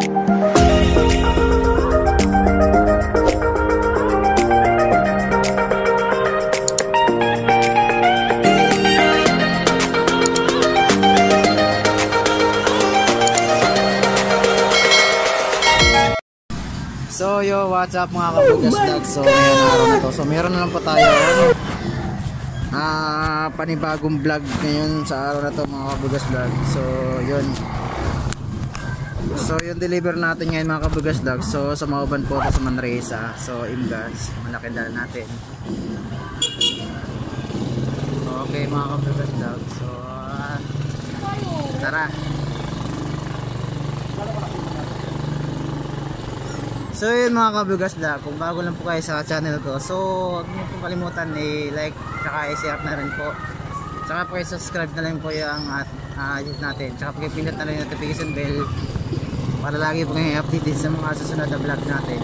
So yo, what's up mga kabugas vlog? So ngayon araw na to. So meron na lang po tayo ano, ah panibagong vlog ngayon sa araw na to mga kabugas vlog. So yun. So yung deliver natin ngayon mga kabugas vlog. So sa Mauban po ito sa Manresa. So Imgas, malaki dala natin. Okay mga kabugas vlog. So ah, tara. So yun mga kabugas vlog, kung bago lang po kayo sa channel ko, so huwag niyo pong kalimutan i-like tsaka i-share na rin po. Tsaka po i-subscribe na lang po yung uh, uh, natin. Tsaka po pindot na lang yung notification bell para lagi po kayo updated sa mga susunod na vlog natin.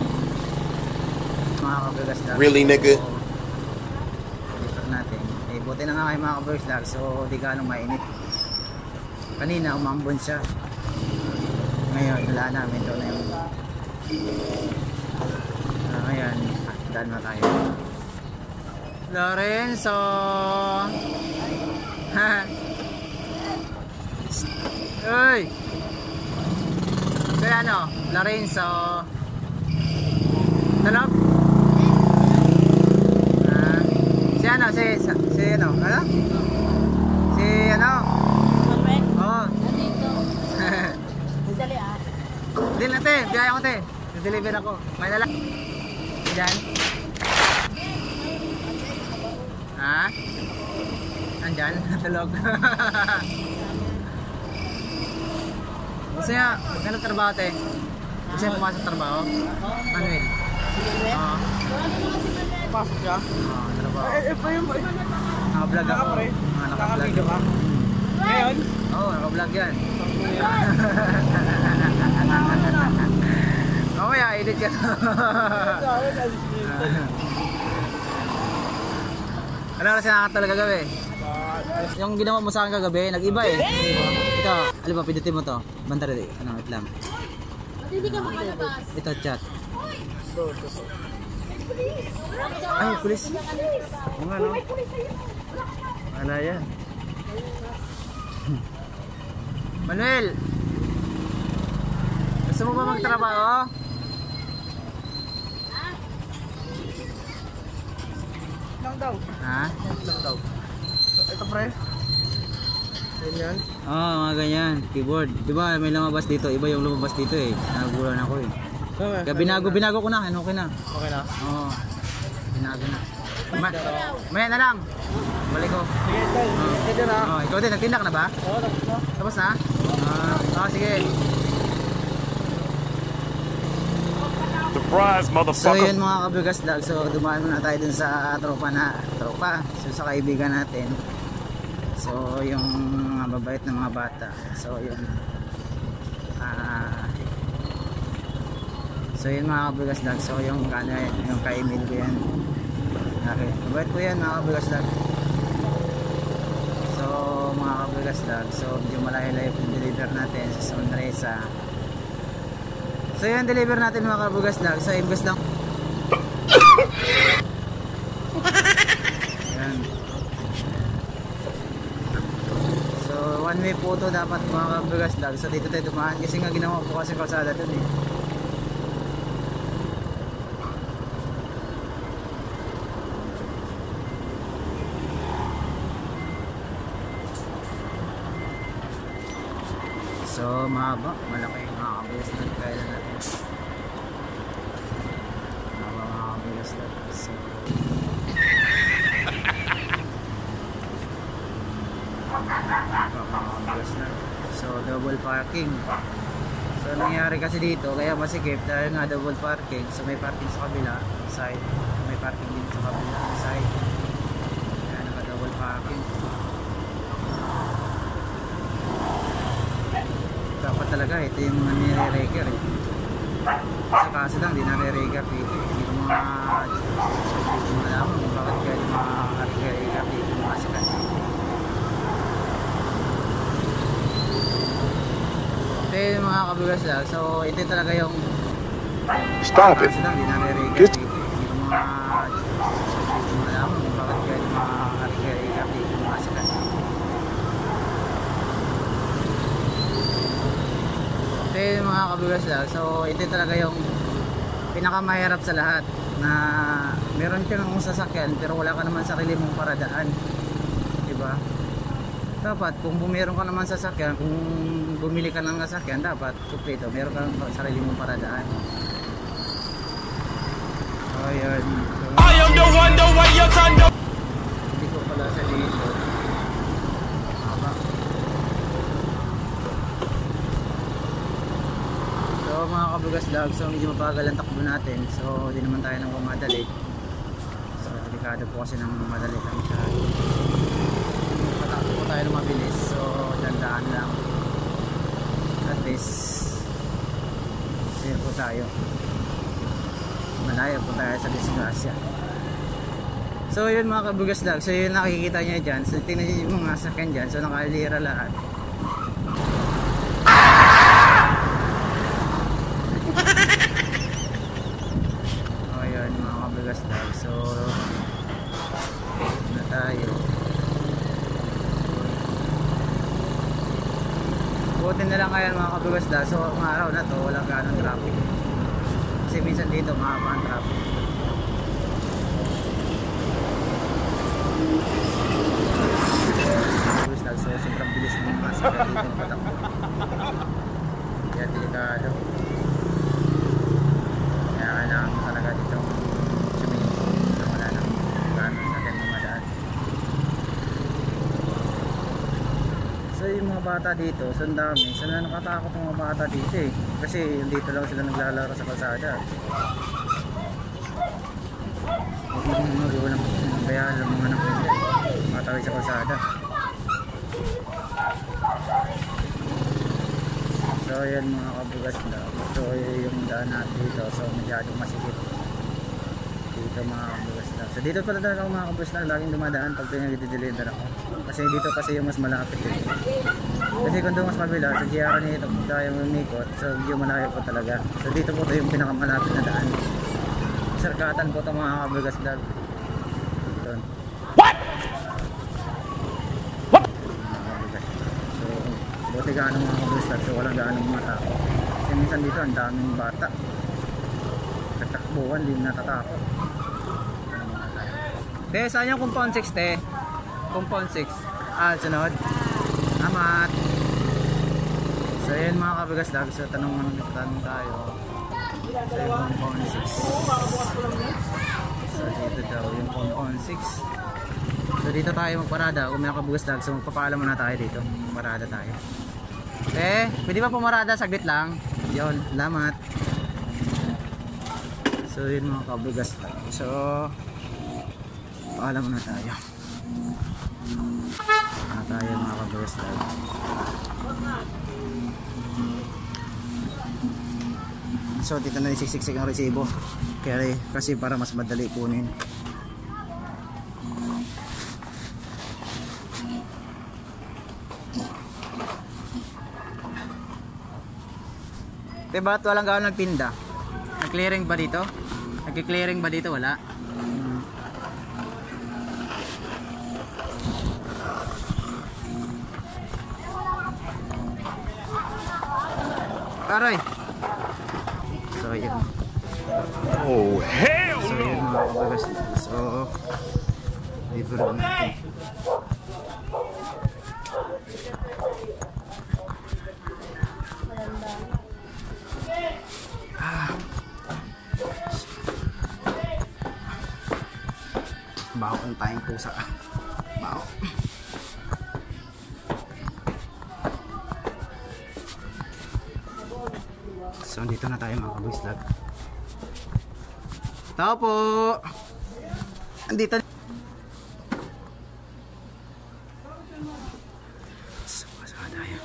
Mga kabugas vlog. Really, nigga? So, natin. Eh, buti na nga kayo mga kabugas vlog, so di ka anong mainit. Kanina umambon siya. Ngayon, wala namin doon na yung Ah, ayan, daan na tayo. Lorenzo! Ha! Uy! Kaya ano? Lorenzo! Talab? Ah, si ano? Si, si ano? Ano? Si ano? Oo. Dali ah. Hindi na te, biyaya ko te. deliver ako. May dala. Diyan. Ha? Andyan, natulog. Gusto niya, ganun trabaho te? Niya pumasok trabaho? Manuel? Oo. Pasok siya? Oo, trabaho. Eh, eh, pa yung... Naka-vlog ako. Naka-pre? Ah, Naka-vlog. Naka-video ka? Ngayon? Oo, naka-vlog yan. Mamaya, edit ka. ano na sinakot talaga gabi? Yung ginawa mo sa akin kagabi, nag-iba eh. Ito, alam ba, pindutin mo to. Banda rin, ano, wait lang. Hindi ka makalabas. Ito, chat. Ay, pulis. Yung ano? Ano yan? Manuel! Gusto mo ba magtrabaho? Lang daw. Ha? Lang daw. Ito pre. Ganyan. Oo, oh, mga ganyan. Keyboard. Di ba may lumabas dito? Iba yung lumabas dito eh. Nagulan ako eh. Kaya binago, binago ko na. Ano, okay na. Okay na. Oo. Binago na. Ma Maya na lang. Balik ko. Sige, tol. Na. Oh, ikaw din, nagtinda ka na ba? Oo, tapos na. Tapos na? Ah, oh, sige. Surprise, So motherfucker. yun mga kabigas vlog, so dumaan muna tayo dun sa tropa na tropa, so sa kaibigan natin. So yung mga babait ng mga bata. So yun. Ah So yun mga kabigas vlog, so yung kano yung ka-email ko yan. Okay, mabait ko yan mga kabigas vlog. So mga kabigas vlog, so medyo malayo-layo deliver natin sa Sunresa. So yan deliver natin mga kabugas lang sa imbes lang. yan. So one way po to dapat mga kabugas lang. So dito tayo dumaan kasi nga ginawa po kasi kalsada dun eh. So mahaba, malaki mga kabugas lang kaya natin. Mahaba mga kabugas lang. So, Kapakagas na. So, double parking. So, nangyari kasi dito, kaya masikip dahil nga double parking. So, may parking sa kabila, side. May parking din sa kabila, side. Kaya naka-double parking. Dapat talaga, ito yung mga nire-reker eh. Sa kaso lang, di nare-reker dito. Hindi ko mga... Hindi ko malaman kung bakit mga reker dito mga yung mga kabigas lang. So, ito talaga yung Stop it. Nare-record Just- hindi. Ito yung mga kabigas lang. So, ito talaga yung pinakamahirap sa lahat na meron ka ng sasakyan pero wala ka naman sarili mong paradaan. Diba? Dapat kung bumeron ka naman sasakyan, kung bumili ka ng sasakyan, dapat kumpleto, meron ka ng sarili mong paradaan. So, ayun. So, I am the one, the way you turn the hindi ko pala sa dito. Haba. So mga kabugas dog, so medyo mabagal ang takbo natin. So hindi naman tayo nang mamadali. So delikado po kasi nang madali kami sa po tayo ng mabilis. So dandaan lang. At least safe po tayo. Malayo po tayo sa disgrasya. So yun mga kabugas lang. So yun nakikita niya dyan. So tingnan niyo yung mga sakyan dyan. So nakalira lahat. O yun mga kabugas lang. So na tayo. Buti na lang lang. So mga araw na to walang ganong traffic. Kasi minsan dito mahaba ang traffic. Bilis lang, so sobrang bilis ng mga sakyan dito ng patakbo. Kaya delikado. Kaya kailangan mo talaga dito suminto na wala nang gano'n sa atin dumadaan. So yung mga bata dito, so dami. So na nakatakot ang mga bata dito eh. Kasi dito lang sila naglalaro sa kalsada. Huwag mo mga magulang kaya alam mga anak sa kalsada. So ayan mga kabugas na. So yung daan natin dito. So masyadong masikip. Dito mga kabugas na. So dito pala talaga ako mga kabugas na. Laging dumadaan pag pinag-deliver ako. Kasi dito kasi yung mas malapit eh. Kasi kung doon mas kabila, sa GR nito tayo umikot. So medyo malayo po talaga. So dito po ito yung pinakamalapit na daan. Sarkatan po ito mga kabugas vlog. Ito. So, buti gaano mga kabustag, so walang gaano mga tao. Kasi minsan dito, ang daming bata. Tatakbuhan, hindi natatakot. Te, saan yung compound 6, te? Compound 6. Ah, sunod. Amat. So, yun mga kabigas lagi. So, tanong, tanong tayo. So, yung compound 6. So, dito daw yung compound 6. So dito tayo magparada kung may nakabugas lang. So magpapaalam muna tayo dito. Parada tayo. Eh, pwede ba pumarada saglit lang? Yon, salamat. So yun mga kabugas lang. So paalam muna tayo. Na tayo mga kabugas lang. So dito na isiksik ang resibo. Kaya kasi para mas madali kunin. Te ba't walang gano'n nagtinda? Nag-clearing ba dito? Nag-clearing ba dito? Wala. Aray! So yun. Oh, hell So yun mga kabagas. So, libre natin. Baho ang tayong pusa. Baho. So, dito na tayo mga kaboys vlog. Tao po! Andito. So, tayo?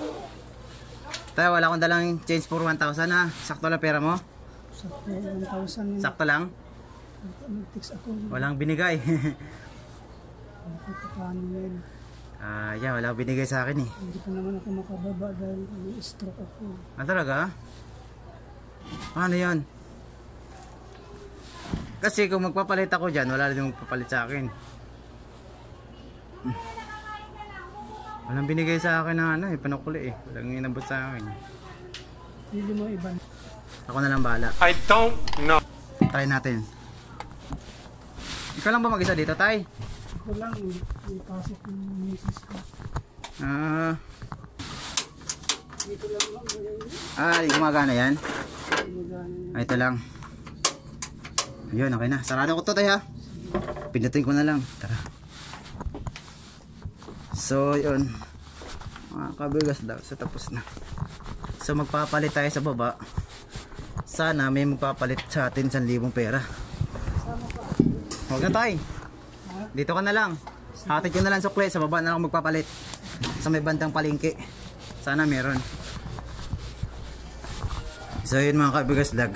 Tayo, wala akong dalang change for 1,000 ha. Sakto lang pera mo? Sakto, 1,000 yun. Sakto lang? Nag-text ako. Walang binigay. Paano yun? Ah, yeah, wala binigay sa akin eh. Hindi pa naman ako makababa dahil may stroke ako. Ah, talaga? Paano yan? Kasi kung magpapalit ako dyan, wala rin magpapalit sa akin. Walang binigay sa akin ng ano eh, panukuli eh. Walang inabot sa akin. Hindi mo iba. Ako na lang bahala. I don't know. Try natin. Ikaw lang ba mag-isa dito, Tay? Ako lang, may may pasok yung misis ko. Ah, may ah, gumagana yan? gumagana. Ah, ito lang. Ayun, okay na. Sarado ko to, Tay ha. Pindutin ko na lang. Tara. So, yun. Mga kabigas daw. So, tapos na. So, magpapalit tayo sa baba. Sana may magpapalit sa atin 1,000 pera. Huwag na tayo. Dito ka na lang. Hatid ko na lang sukli. Sa baba na lang magpapalit. Sa may bandang palingki. Sana meron. So, yun mga kabigas vlog.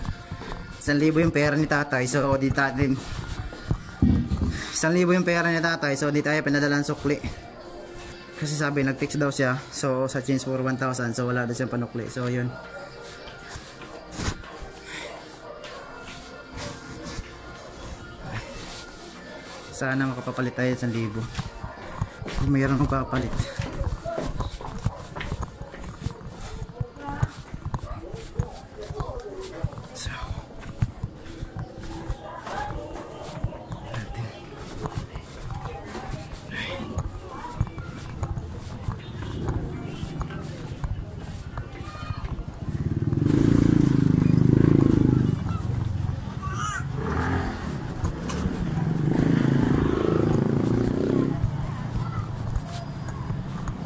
1,000 yung pera ni tatay. So, di tatin. 1,000 yung pera ni tatay. So, di tayo pinadala ng sukli. Kasi sabi, nag-text daw siya. So, sa change for 1,000. So, wala daw siyang panukli. So, yun. Sana makapapalit tayo sa 1,000. Kung mayroon akong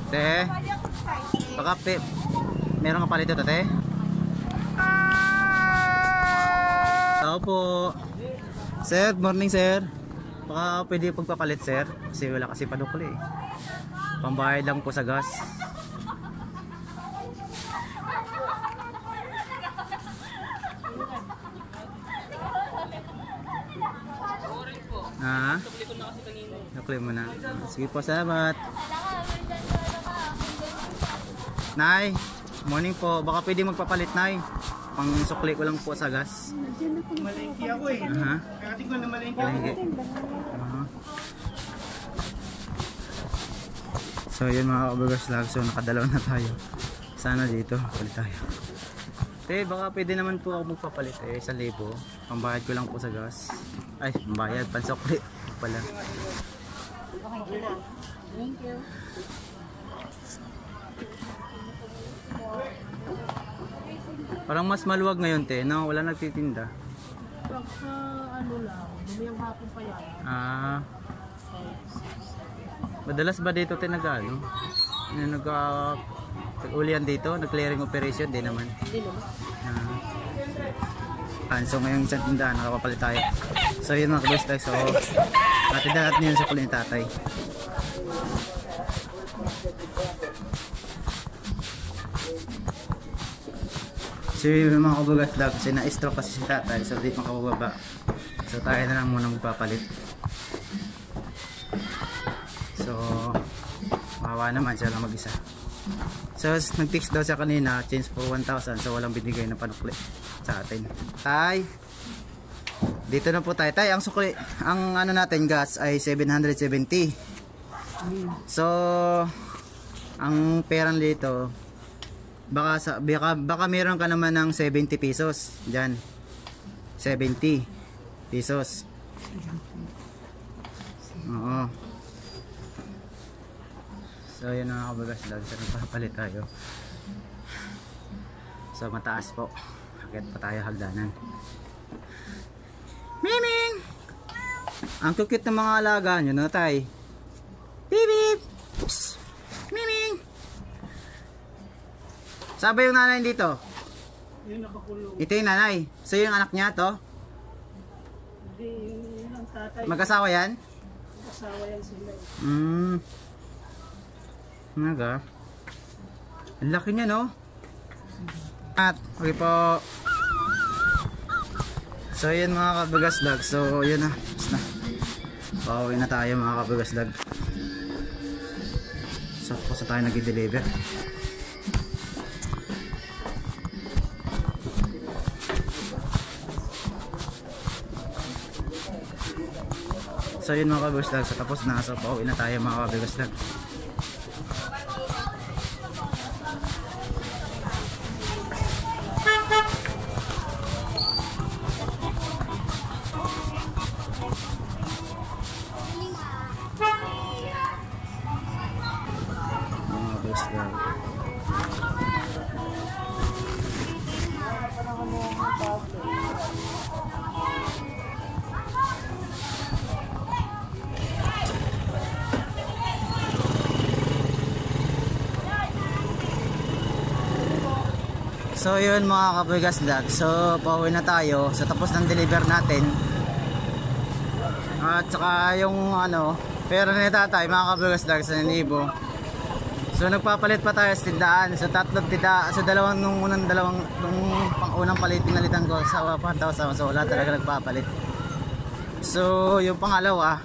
Te, baka pe, meron ka palit ito, te? Tao po. Sir, morning, sir. Baka pwede pagpapalit, sir. Kasi wala kasi panukli eh. Pambayad lang po sa gas. Ha? Sukli mo na. Sige po, salamat. Nay, morning po. Baka pwede magpapalit, Nay. Pang sukli ko lang po sa gas. Malingki ako eh. Aha. Kaya tingnan na malingki ako. Palengke. Aha. So yun mga kabagas vlog. So nakadalaw na tayo. Sana dito. Palit tayo. Te, baka pwede naman po ako magpapalit eh. Sa libo. Pambayad ko lang po sa gas. Ay, pambayad. Pansukli. Pala. Thank you. Parang mas maluwag ngayon te. No? Wala nagtitinda. Pag sa ano lang, bumayang hapon pa yan. Ah. Madalas ba dito te nag-ano? Yung nag uh, ulian dito, nag-clearing operation din naman. Hindi naman. Ah. Ah, so ngayong isang tindahan, nakapapalit tayo. So yun mga kabos tayo. So, natin na natin yun sa ni tatay. Yun mga kabagas vlog, kasi na-stroke kasi si tatay. So di makababa. So tayo na lang muna magpapalit. So, mawa naman siya lang mag-isa. So, nag-text daw siya kanina, change for 1,000. So, walang binigay na panukli sa atin. Tay, dito na po tayo. Tay, ang sukli, ang ano natin gas ay 770. So, ang pera dito, baka, sa, baka, baka meron ka naman ng 70 pesos. Diyan. 70 pesos. Oo. So yun mga kabagas vlog. So nagpapalit tayo. So mataas po. Akit pa tayo hagdanan. Miming! Ang cute ng mga alaga nyo no tay. Bibip! Psst! Miming! Sabay yung nanay dito. Yun nakakulong. Ito yung nanay. So yung anak niya to. Hindi, yun ang tatay. Mag-asawa yan? Asawa yan sila. eh. Hmm. Naga. Ang laki niya, no? At, okay po. So, yun mga kabagas vlog. So, yun na. Na. Pauwi na tayo mga kabagas. So, tapos na tayo nag-deliver. So yun mga kabigos lag, so tapos na so pauwi na tayo mga kabigos So yun mga kabigas vlog. So pauwi na tayo. So tapos ng deliver natin. At saka yung ano, pera ni tatay mga kabigas vlog sa libo. So nagpapalit pa tayo sa tindaan. So tatlong tinda, so dalawang nung unang dalawang nung pang unang palit pinalitan ko sa 1,000. So wala talaga nagpapalit. So yung pangalawa,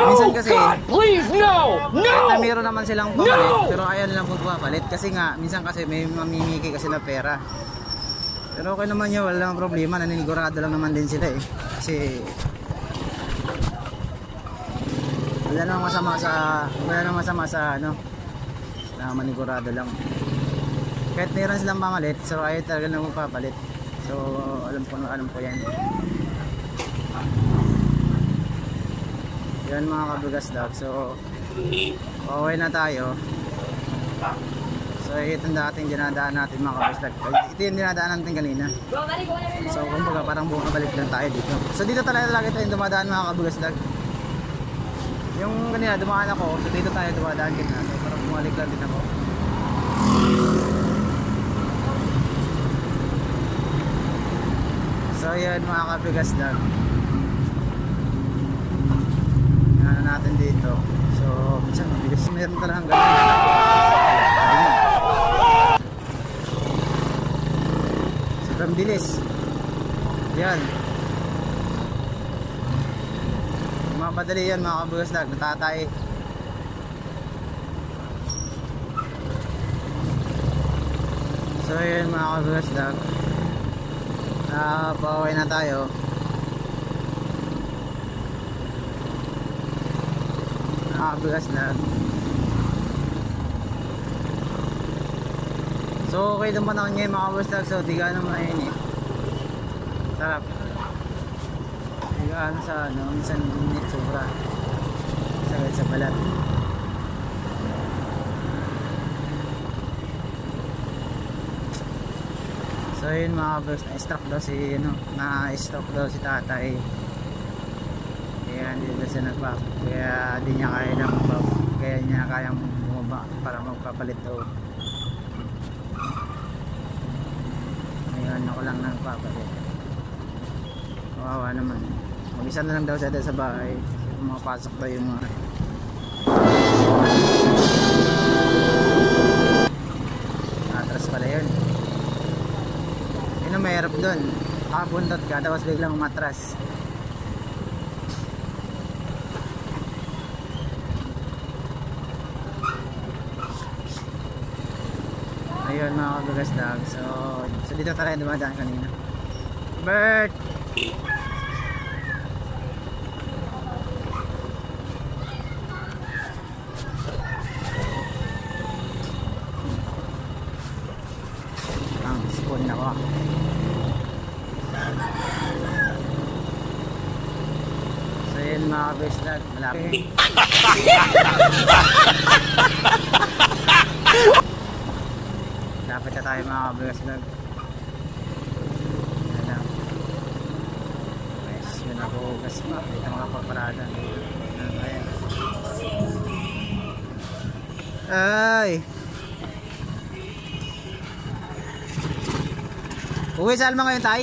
minsan kasi Please, no! na meron naman silang pamalit pero ayaw nilang magpapalit. Kasi nga minsan kasi may mamimiki kasi na pera. Pero okay naman yun wala namang problema. Naninigurado lang naman din sila eh. Kasi wala namang masama sa wala namang masama sa ano na manigurado lang. Kahit meron silang pamalit so ayaw talaga na magpapalit. So alam ko alam ko yan yan mga kabigas dog. So okay na tayo. So ito yung dating dinadaan natin mga kabigas dog. Ito yung dinadaan natin kanina. So kumbaga parang bumabalik lang tayo dito. So dito talaga lagi tayong dumadaan mga kabigas dog. Yung kanina dumaan ako. So dito tayo dumadaan kita so parang bumalik lang din ako. So yan mga kabigas dog ano natin dito. So minsan mabilis. Meron talagang ganun. Sobrang bilis. Yan. Mamadali yan mga kabugas lag natatay. So yun mga kabugas lag ah pauwi na tayo nakakabigas na. So okay naman panahon ngayon mga kabustag so di ka naman ayun eh. Sarap. Ano sa ano minsan minit sobra. Sa, sa balat. So yun mga kabustag na-stroke daw si ano na-stroke daw si tatay hindi na siya nagpa kaya di niya kaya ng kaya niya kayang bumaba para magpapalit daw. Ngayon ako lang nagpapalit. Kawawa naman. Mag isa na lang daw siya sa bahay. Mapasok daw yung mga atras pala yun. Yun ang mahirap doon kakabundot ka tapos biglang umatras ayun mga kagugas dog so, so dito tayo dumadaan kanina. Bert! Ang spoon na ko. So yun mga kagugas dog Dapat na tayo mga kabigas vlog. Yan lang. Guys, yun ako gas pa. Ito mga paparada. Yan, ayan. Ay! Uwi sa Alma ngayon, tay?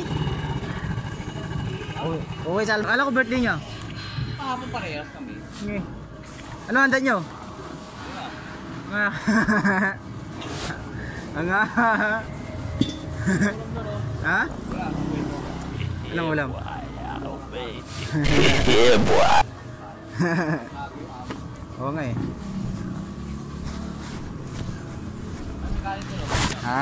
Uwi, uwi sa Alma. Alam ko birthday niya. Kahapon parehas kami. Sige. Ano handa nyo? Nga. Nga ha? Anong ulam? yeah, boy. Oo nga eh. Ha?